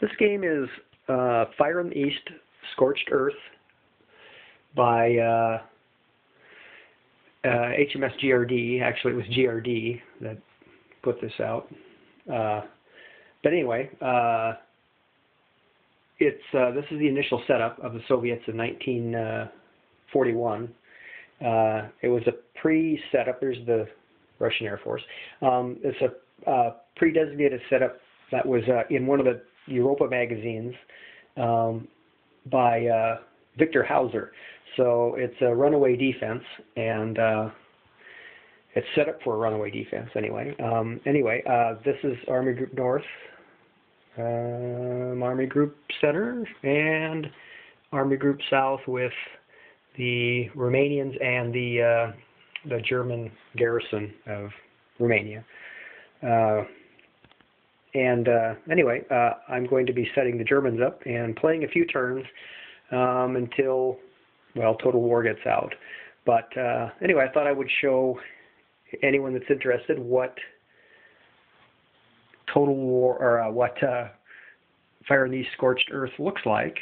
This game is uh, Fire in the East, Scorched Earth by uh, uh, HMS GRD. Actually, it was GRD that put this out. Uh, but anyway, uh, it's uh, this is the initial setup of the Soviets in 1941. Uh, it was a pre-setup. There's the Russian Air Force. Um, it's a pre-designated setup that was in one of the Europa magazines um, by uh, Victor Hauser. So it's a runaway defense, and uh, it's set up for a runaway defense anyway. Um, anyway, uh, this is Army Group North, um, Army Group Center, and Army Group South with the Romanians and the uh, the German garrison of Romania. And uh, anyway, uh, I'm going to be setting the Germans up and playing a few turns um, until, well, Total War gets out. But uh, anyway, I thought I would show anyone that's interested what Total War or uh, what uh, Fire in the Scorched Earth looks like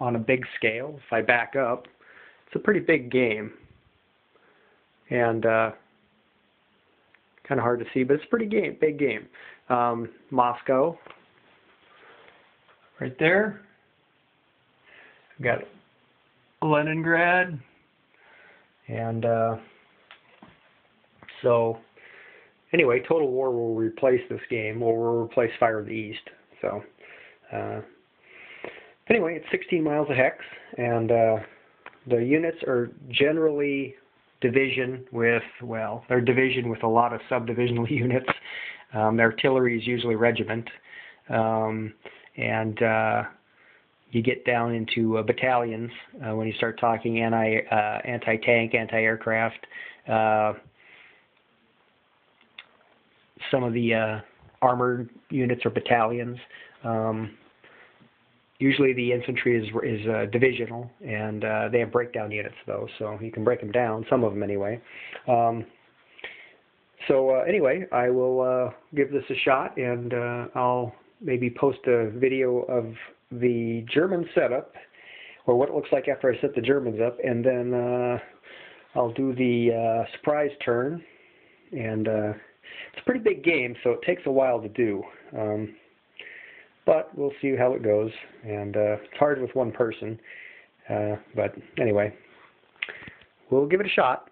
on a big scale. If I back up, it's a pretty big game, and uh, kind of hard to see, but it's a pretty game, big game. Um, Moscow, right there. We've got Leningrad, and uh, so anyway, Total War will replace this game, or will replace Fire of the East. So uh, anyway, it's 16 miles a hex, and uh, the units are generally division with, well, they're division with a lot of subdivisional units. Um, the artillery is usually regiment. Um, and uh, you get down into uh, battalions uh, when you start talking anti uh, anti-tank, anti-aircraft. Uh, some of the uh, armored units or battalions. Um, usually the infantry is is uh, divisional, and uh, they have breakdown units though, so you can break them down. Some of them anyway. Um, so uh, anyway, I will uh, give this a shot, and uh, I'll maybe post a video of the German setup, or what it looks like after I set the Germans up, and then uh, I'll do the surprise turn, and it's a pretty big game, so it takes a while to do. Um, but we'll see how it goes. And uh, it's hard with one person. Uh, but anyway, we'll give it a shot.